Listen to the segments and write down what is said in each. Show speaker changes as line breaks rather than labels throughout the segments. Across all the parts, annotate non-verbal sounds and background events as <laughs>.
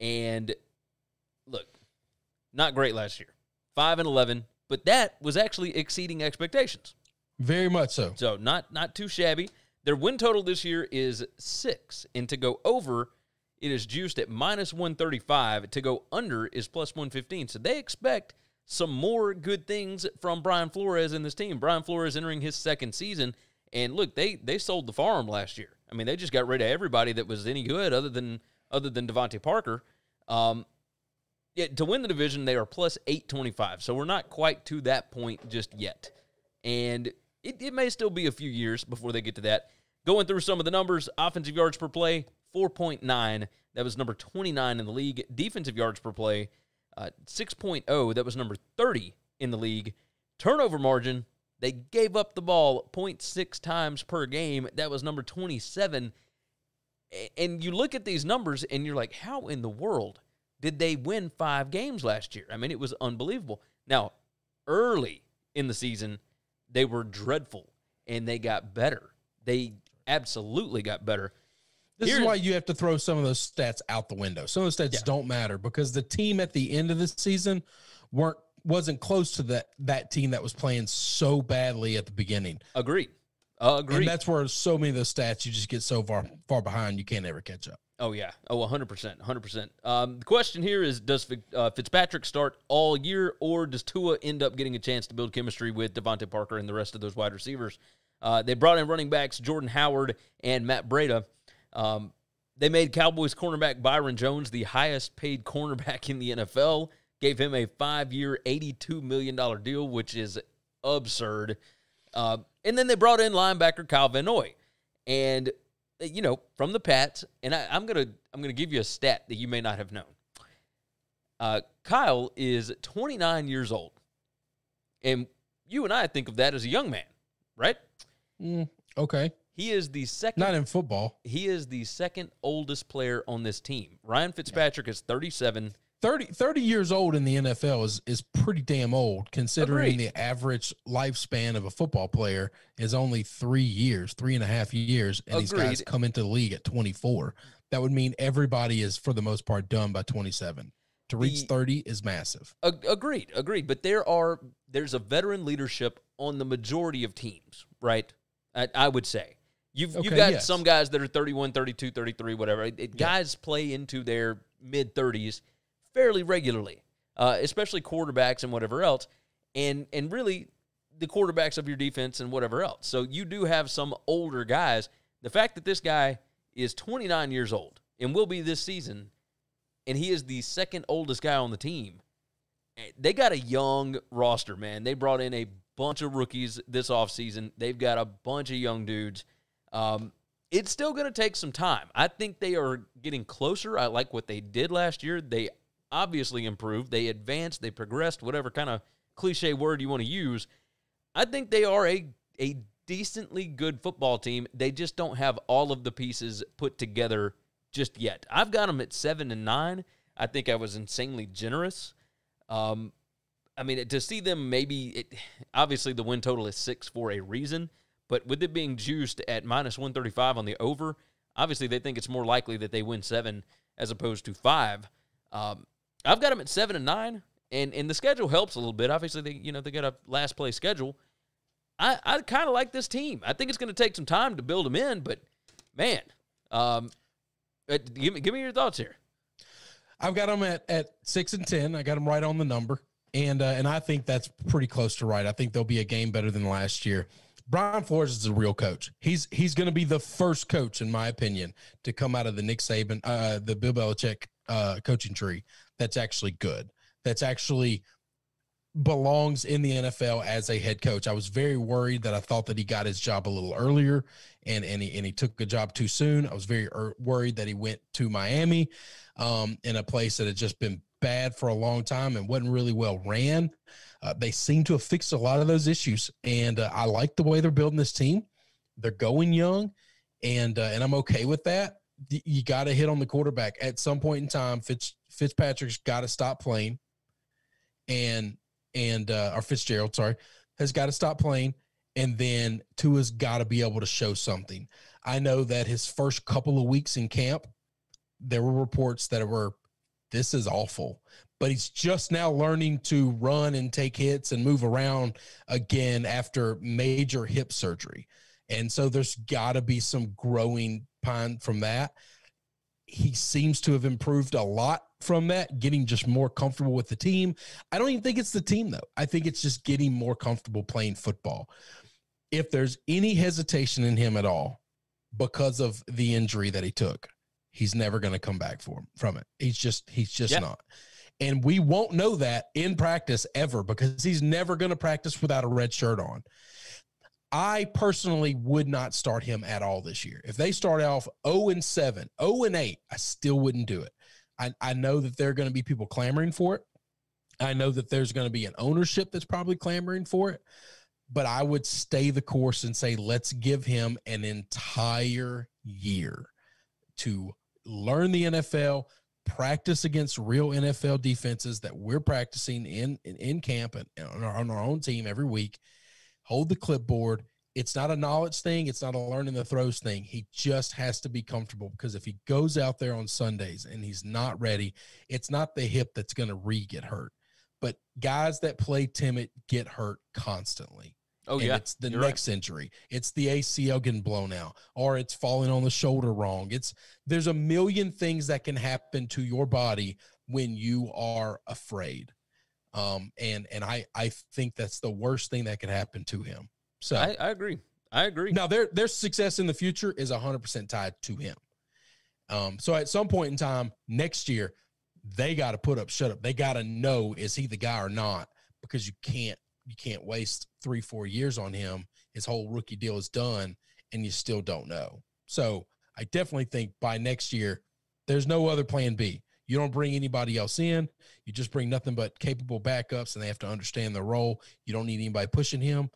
and look, not great last year. 5 and 11, but that was actually exceeding expectations.
Very much so.
So, not not too shabby. Their win total this year is 6, and to go over it is juiced at minus 135. To go under is plus 115. So they expect some more good things from Brian Flores in this team. Brian Flores entering his second season. And look, they they sold the farm last year. I mean, they just got rid of everybody that was any good other than other than DeVante Parker. Um, to win the division, they are plus 825. So we're not quite to that point just yet. And it, it may still be a few years before they get to that. Going through some of the numbers, offensive yards per play, 4.9. That was number 29 in the league. Defensive yards per play, uh, 6.0. That was number 30 in the league. Turnover margin, they gave up the ball 0.6 times per game. That was number 27. And you look at these numbers and you're like, how in the world did they win five games last year? I mean, it was unbelievable. Now, early in the season, they were dreadful and they got better. They absolutely got better.
This Here, is why you have to throw some of those stats out the window. Some of the stats yeah. don't matter because the team at the end of the season weren't wasn't close to that that team that was playing so badly at the beginning.
Agreed. Uh, agreed.
And that's where so many of those stats you just get so far far behind you can't ever catch up.
Oh yeah. Oh, 100%. 100%. Um, the question here is does uh, Fitzpatrick start all year or does Tua end up getting a chance to build chemistry with DeVante Parker and the rest of those wide receivers? Uh, they brought in running backs Jordan Howard and Matt Breida. Um, they made Cowboys cornerback Byron Jones the highest paid cornerback in the NFL, gave him a five year, $82 million deal, which is absurd. Uh, and then they brought in linebacker Kyle Van Noy. And, you know, from the Pats, and I, am going to I'm gonna give you a stat that you may not have known. Uh, Kyle is 29 years old. And you and I think of that as a young man, right?
Mm, okay.
He is the second.
Not in football.
He is the second oldest player on this team. Ryan Fitzpatrick is 37.
30, 30 years old in the NFL is, is pretty damn old considering Agreed. the average lifespan of a football player is only three years, three and a half years. And Agreed. these guys come into the league at 24. That would mean everybody is, for the most part, done by 27. To reach the, 30 is massive.
Agreed. Agreed. But there are, there's a veteran leadership on the majority of teams, right? I, I would say. You've okay, you've got yes. some guys that are 31, 32, 33, whatever. It, yeah. Guys play into their mid 30s fairly regularly, uh, especially quarterbacks and whatever else. And and really the quarterbacks of your defense and whatever else. So you do have some older guys. The fact that this guy is 29 years old and will be this season, and he is the second oldest guy on the team. Eh, they got a young roster, man. They brought in a bunch of rookies this offseason. They've got a bunch of young dudes. Um, it's still going to take some time. I think they are getting closer. I like what they did last year. They obviously improved, they advanced, they progressed, whatever kind of cliche word you want to use. I think they are a, a decently good football team. They just don't have all of the pieces put together just yet. I've got them at seven and nine. I think I was insanely generous. Um, I mean, to see them maybe, it, obviously the win total is six for a reason. But with it being juiced at minus 135 on the over, obviously they think it's more likely that they win seven as opposed to five. Um, I've got them at seven and nine, and and the schedule helps a little bit. Obviously, they you know they got a last place schedule. I I kind of like this team. I think it's going to take some time to build them in, but man, um, uh, give me give me your thoughts here.
I've got them at at six and ten. I got them right on the number, and uh, and I think that's pretty close to right. I think they'll be a game better than last year. Brian Flores is a real coach. He's he's going to be the first coach, in my opinion, to come out of the Nick Saban, uh, the Bill Belichick uh, coaching tree. That's actually good. That's actually belongs in the NFL as a head coach. I was very worried that I thought that he got his job a little earlier, and and he and he took a job too soon. I was very er- worried that he went to Miami, um, in a place that had just been bad for a long time and wasn't really well ran. Uh, they seem to have fixed a lot of those issues, and uh, I like the way they're building this team. They're going young, and uh, and I'm okay with that. You got to hit on the quarterback at some point in time. Fitz Fitzpatrick's got to stop playing, and and uh, or Fitzgerald, sorry, has got to stop playing, and then Tua's got to be able to show something. I know that his first couple of weeks in camp there were reports that were this is awful but he's just now learning to run and take hits and move around again after major hip surgery. And so there's got to be some growing pine from that. He seems to have improved a lot from that, getting just more comfortable with the team. I don't even think it's the team, though. I think it's just getting more comfortable playing football. If there's any hesitation in him at all because of the injury that he took, he's never going to come back for, from it. He's just, he's just yeah. not. And we won't know that in practice ever because he's never going to practice without a red shirt on. I personally would not start him at all this year. If they start off 0 and 7, 0 and 8, I still wouldn't do it. I, I know that there are going to be people clamoring for it. I know that there's going to be an ownership that's probably clamoring for it, but I would stay the course and say, let's give him an entire year to learn the NFL, practice against real NFL defenses that we're practicing in in, in camp and on our, on our own team every week. Hold the clipboard. It's not a knowledge thing. It's not a learning the throws thing. He just has to be comfortable because if he goes out there on Sundays and he's not ready, it's not the hip that's going to re get hurt. But guys that play timid get hurt constantly.
Oh and yeah,
it's the You're next right. injury. It's the ACL getting blown out, or it's falling on the shoulder wrong. It's there's a million things that can happen to your body when you are afraid, um, and and I I think that's the worst thing that could happen to him. So
I, I agree. I agree.
Now their their success in the future is hundred percent tied to him. Um, so at some point in time next year, they got to put up, shut up. They got to know is he the guy or not because you can't you can't waste three, four years on him. His whole rookie deal is done, and you still don't know. So I definitely think by next year, there's no other plan B. You don't bring anybody else in. You just bring nothing but capable backups, and they have to understand the role. You don't need anybody pushing him.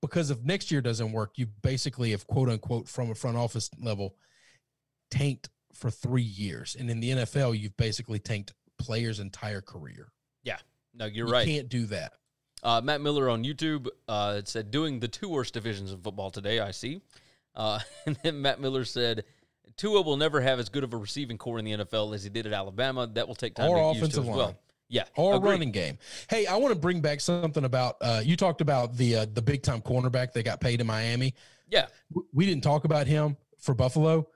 Because if next year doesn't work, you basically have quote unquote from a front office level tanked for three years. And in the NFL, you've basically tanked players' entire career.
Yeah. No, you're
you
right.
You can't do that.
Uh, Matt Miller on YouTube uh, said, doing the two worst divisions of football today, I see. Uh, <laughs> and then Matt Miller said, Tua will never have as good of a receiving corps in the NFL as he did at Alabama. That will take time or to get used to as line. well. Yeah,
or running game. Hey, I want to bring back something about uh, you talked about the uh, the big time cornerback that got paid in Miami.
Yeah,
we didn't talk about him for Buffalo.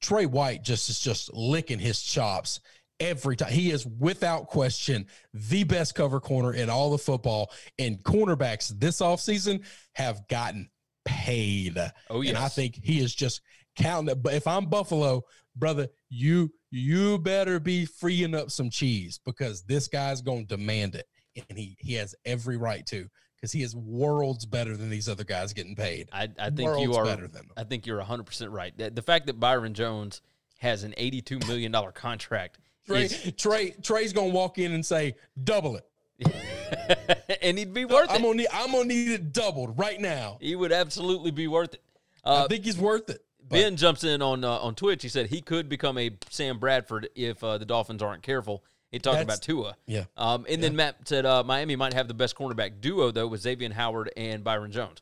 Trey White just is just licking his chops every time. He is without question the best cover corner in all of football. And cornerbacks this offseason have gotten paid.
Oh, yes.
And I think he is just counting it. But if I'm Buffalo, brother, you you better be freeing up some cheese because this guy's gonna demand it. And he he has every right to because he is worlds better than these other guys getting paid.
I, I think worlds you are better than them. I think you're 100 percent right. The, the fact that Byron Jones has an 82 million dollar contract
Trey, Trey, Trey's gonna walk in and say, "Double it." <laughs>
and he'd be worth
I'm
it.
Gonna need, I'm gonna need it doubled right now.
He would absolutely be worth it.
Uh, I think he's worth it.
Ben jumps in on uh, on Twitch. He said he could become a Sam Bradford if uh, the Dolphins aren't careful. He talked about Tua.
Yeah.
Um, and
yeah.
then Matt said uh, Miami might have the best cornerback duo though with Xavier Howard and Byron Jones.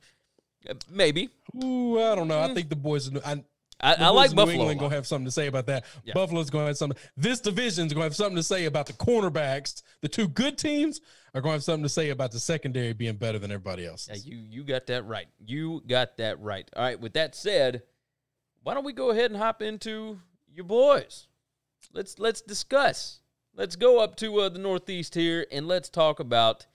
Uh, maybe.
Ooh, I don't know. Mm. I think the boys. I,
I, I like Buffalo.
New England gonna have something to say about that. Yeah. Buffalo's gonna have something. This division's gonna have something to say about the cornerbacks. The two good teams are gonna have something to say about the secondary being better than everybody else.
Yeah, you you got that right. You got that right. All right. With that said, why don't we go ahead and hop into your boys? Let's let's discuss. Let's go up to uh, the Northeast here and let's talk about